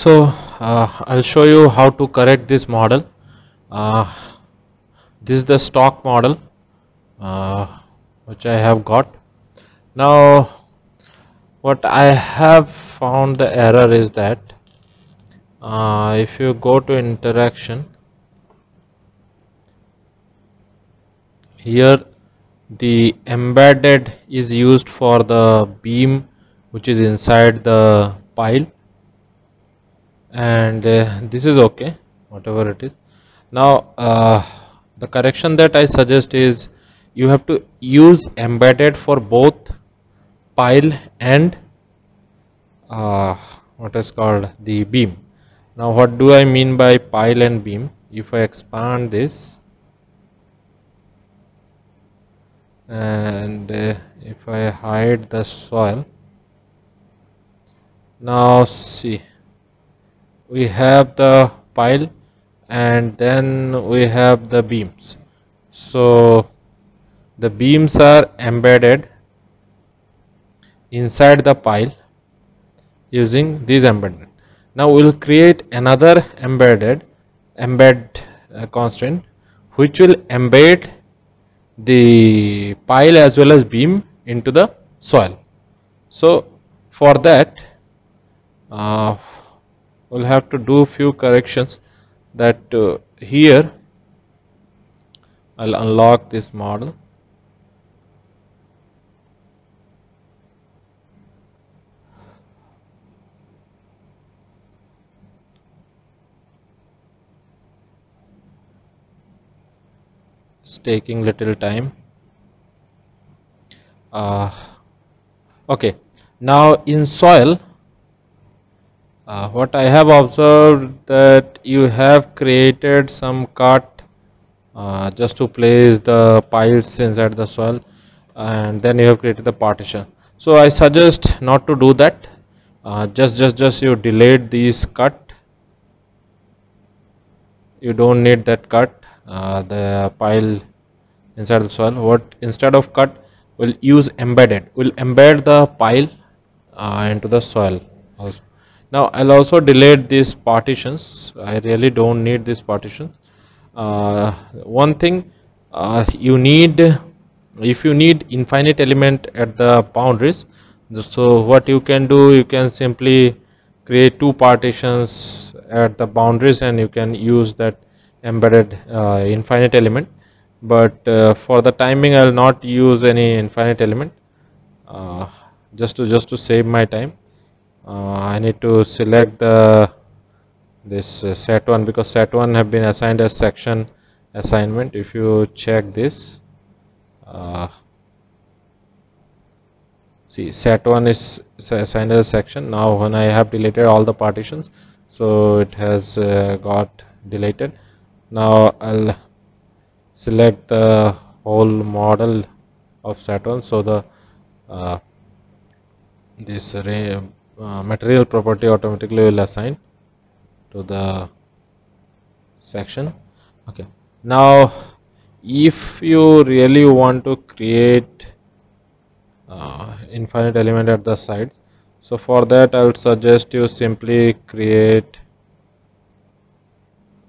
so uh, I'll show you how to correct this model. Uh, this is the stock model uh, which I have got. Now what I have found the error is that uh, if you go to interaction here the embedded is used for the beam which is inside the pile and uh, this is okay whatever it is. Now uh, the correction that I suggest is you have to use embedded for both pile and uh, what is called the beam. Now what do I mean by pile and beam? If I expand this and uh, if I hide the soil. Now see we have the pile and then we have the beams. So the beams are embedded inside the pile using these embedded now we'll create another embedded embed uh, constraint which will embed the pile as well as beam into the soil. So for that uh, we'll have to do few corrections that uh, here I'll unlock this model. It's taking little time. Uh, okay. Now in soil uh, what I have observed that you have created some cut uh, just to place the piles inside the soil and then you have created the partition. So I suggest not to do that. Uh, just just just you delayed these cut. You don't need that cut. Uh, the pile inside the soil. What instead of cut will use embedded. Will embed the pile uh, into the soil also now I'll also delete these partitions. I really don't need this partition uh, one thing uh, you need if you need infinite element at the boundaries so what you can do you can simply create two partitions at the boundaries and you can use that embedded uh, infinite element. But uh, for the timing I will not use any infinite element. Uh, just to just to save my time I need to select the this uh, set one because set one have been assigned as section assignment. If you check this uh, see set one is assigned as section. Now when I have deleted all the partitions so it has uh, got deleted. Now I'll select the whole model of set one. So the uh, this array uh, material property automatically will assign to the section. Okay. Now if you really want to create uh, infinite element at the side so for that I would suggest you simply create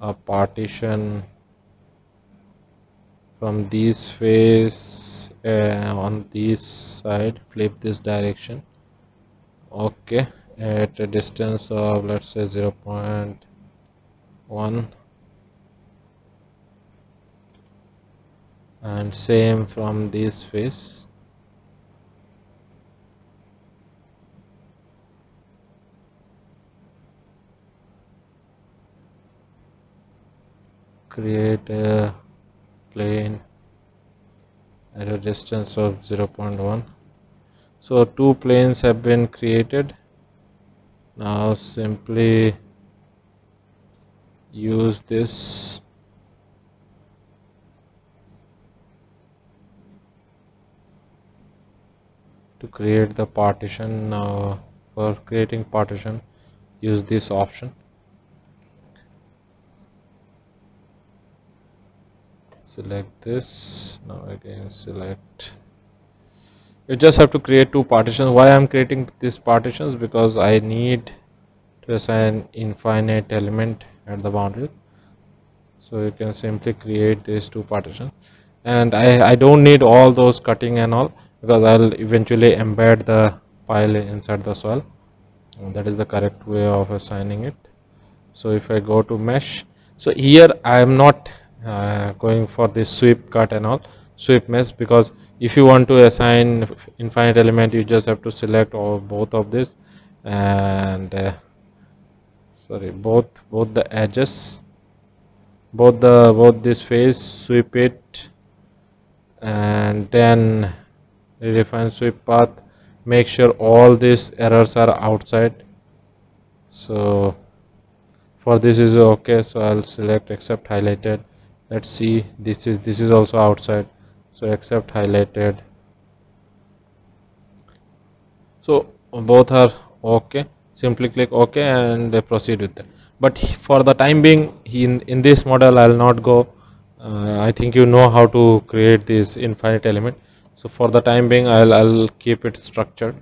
a partition from this face uh, on this side flip this direction okay. At a distance of let's say 0 0.1 and same from this face. Create a plane at a distance of 0.1 so two planes have been created. Now simply use this. To create the partition. Now for creating partition use this option. Select this. Now again select you just have to create two partitions. Why i'm creating these partitions? Because i need to assign infinite element at the boundary. So you can simply create these two partitions. And I, I don't need all those cutting and all because I'll eventually embed the pile inside the soil. And that is the correct way of assigning it. So if I go to mesh so here I am not uh, going for this sweep cut and all sweep mesh because if you want to assign infinite element you just have to select all both of this. And uh, sorry both both the edges. Both the both this face sweep it. And then redefine sweep path. Make sure all these errors are outside. So for this is okay. So I'll select except highlighted. Let's see. This is this is also outside so except highlighted. So both are okay. Simply click ok and proceed with that but for the time being in in this model i'll not go. Uh, i think you know how to create this infinite element. So for the time being i'll i'll keep it structured.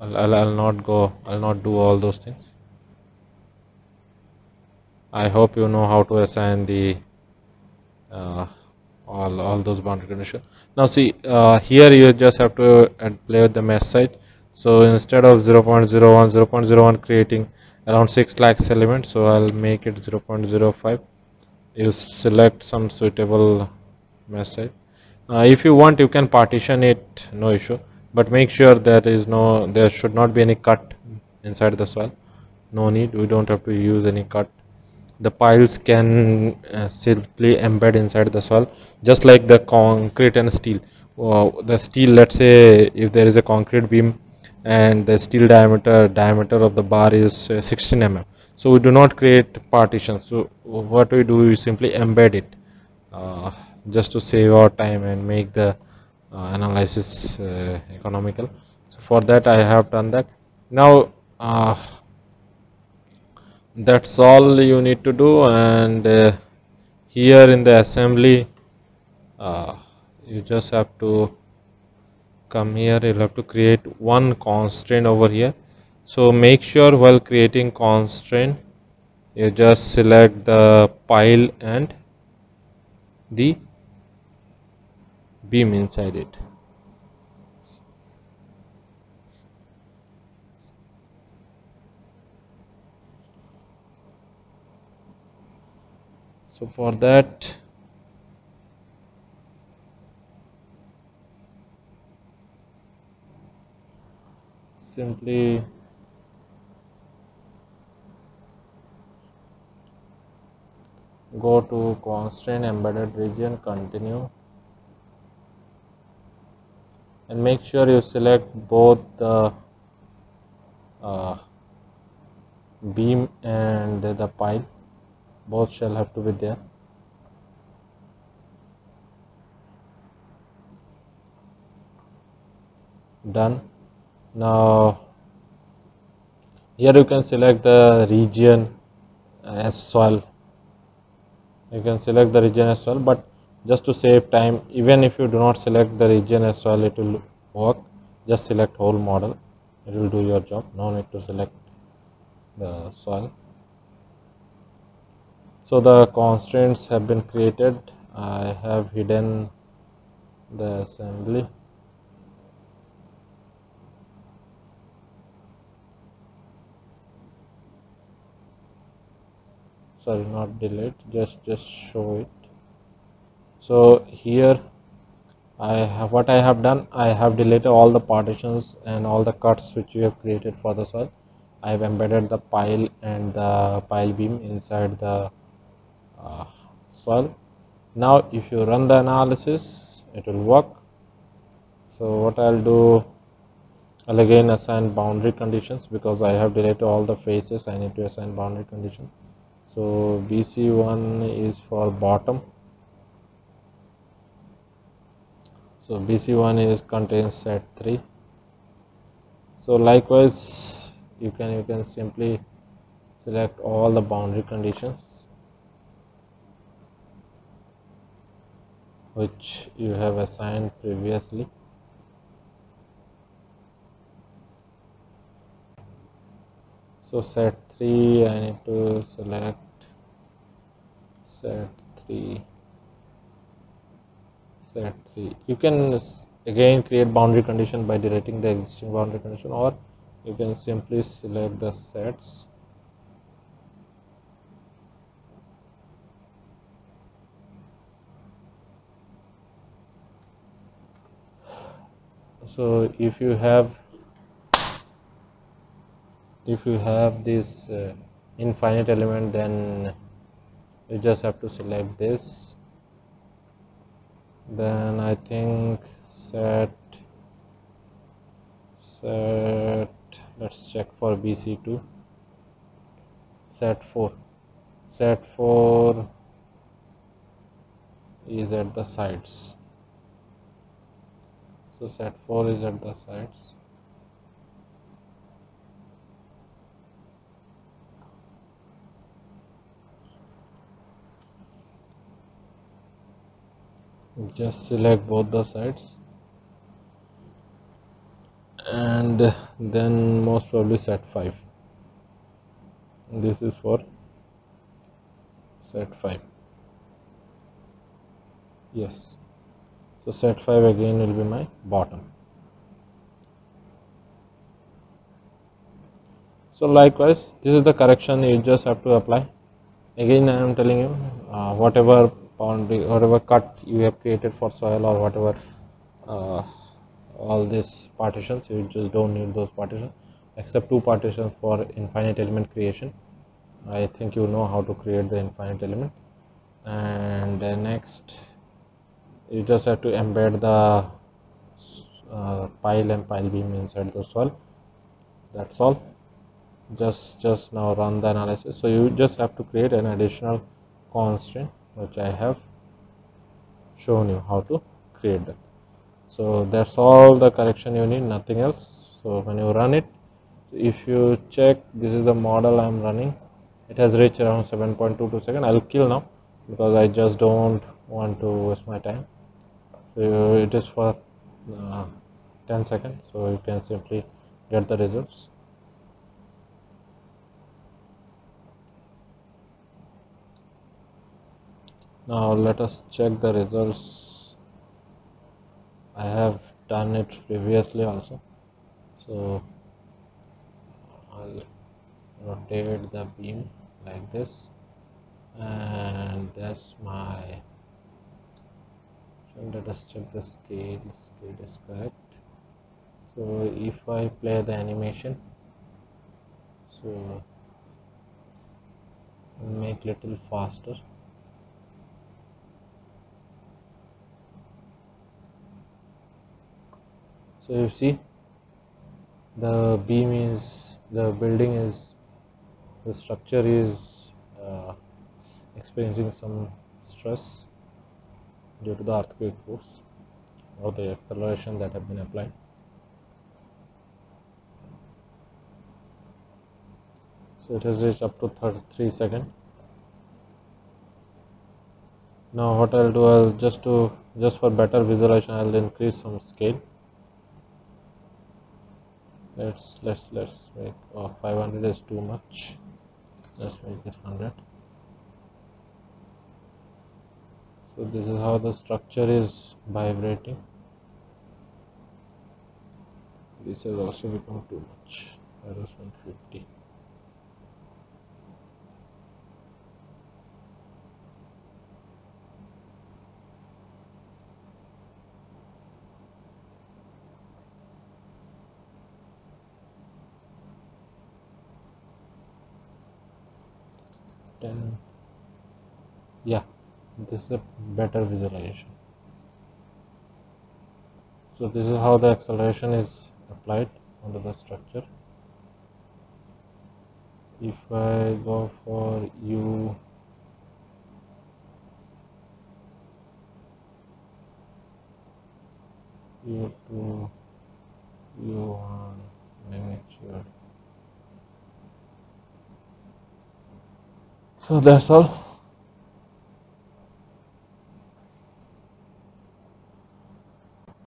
I'll, I'll, I'll not go i'll not do all those things. I hope you know how to assign the uh, all all those boundary conditions. Now see uh, here you just have to play with the mesh size so instead of 0 0.01 0 0.01 creating around 6 lakhs elements so I'll make it 0.05 you select some suitable mesh size uh, if you want you can partition it no issue. But make sure there is no there should not be any cut inside the soil. No need. We don't have to use any cut the piles can uh, simply embed inside the soil just like the concrete and steel. Uh, the steel let's say if there is a concrete beam and the steel diameter diameter of the bar is uh, 16 mm. So we do not create partitions. So what we do is simply embed it uh, just to save our time and make the uh, analysis uh, economical. So for that I have done that. Now that's all you need to do and uh, here in the assembly uh, you just have to come here. You'll have to create one constraint over here. So make sure while creating constraint you just select the pile and the beam inside it so for that simply go to constraint embedded region continue and make sure you select both the uh, beam and the pile both shall have to be there. Done. Now here you can select the region as soil you can select the region as well but just to save time even if you do not select the region as well it will work. Just select whole model. It will do your job. No need to select the soil so the constraints have been created. I have hidden the assembly. Sorry not delete just just show it. So here I have what I have done I have deleted all the partitions and all the cuts which we have created for the soil. I have embedded the pile and the pile beam inside the uh, now if you run the analysis it will work. So what I'll do I'll again assign boundary conditions because I have deleted all the faces I need to assign boundary conditions so BC1 is for bottom. So BC1 is contains set 3 so likewise you can you can simply select all the boundary conditions which you have assigned previously? So set 3 I need to select set 3 set 3 you can again create boundary condition by deleting the existing boundary condition or you can simply select the sets so if you have if you have this uh, infinite element then you just have to select this. Then I think set set let's check for BC2 set 4 set 4 is at the sides so set 4 is at the sides. Just select both the sides. And then most probably set 5 this is for set 5 yes so set 5 again will be my bottom. So likewise this is the correction you just have to apply. Again I am telling you uh, whatever boundary whatever cut you have created for soil or whatever uh, all these partitions you just don't need those partitions except two partitions for infinite element creation. I think you know how to create the infinite element. And uh, next you just have to embed the uh, pile and pile beam inside the soil. That's all. Just just now run the analysis. So you just have to create an additional constraint which I have shown you how to create that. So that's all the correction you need nothing else. So when you run it if you check this is the model I'm running. It has reached around 7.22 second I'll kill now because I just don't want to waste my time so it is for uh, 10 seconds. So you can simply get the results. Now let us check the results. I have done it previously also. So I'll rotate the beam like this. And that's my let us check the scale scale is correct. So if I play the animation so make little faster. So you see the beam is the building is the structure is uh, experiencing some stress due to the earthquake force or the acceleration that have been applied. So it has reached up to 3 seconds. Now what I'll do I'll just to just for better visualization I'll increase some scale. Let's let's let's make oh, 500 is too much. Let's make it 100 so this is how the structure is vibrating. This has also become too much. That was 150 10 yeah this is a better visualization. So this is how the acceleration is applied onto the structure. If I go for U U2 U1 magnitude so that's all